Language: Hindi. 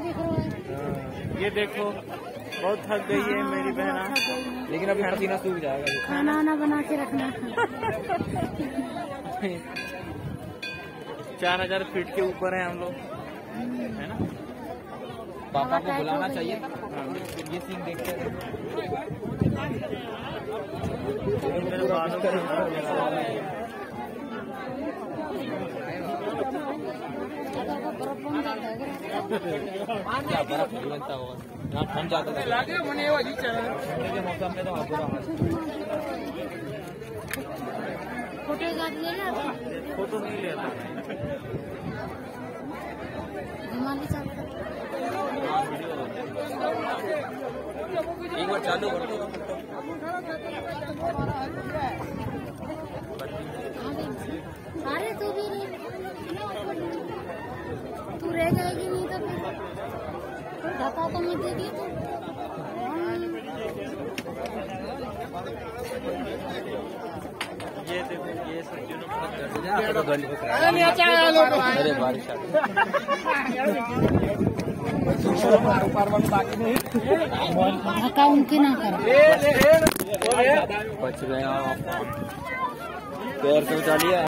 है ये देखो बहुत थक गई है मेरी बहना। हूँ। लेकिन अब खाना पीना सूख जाएगा। खाना वाना बना के रखना। चार हज़ार फीट के ऊपर है हम लोग। है ना? पापा को बुलाना चाहिए। ये सीन देखते हैं मेरे बालों को बर्फ़ बन जाता है क्या बर्फ़ नहीं बनता होगा यहाँ ठंड ज़्यादा लगता है ठंड के मौसम में तो वहाँ बुरा एक बार चालू कर अरे तू भी नहीं तू रह जाएगी नहीं तो फिर धक्का तो नहीं तू। ये देखो ये सब जो अरे बारिश धक्का उनके ना कर। बच गए आप। पैर से उठा लिया।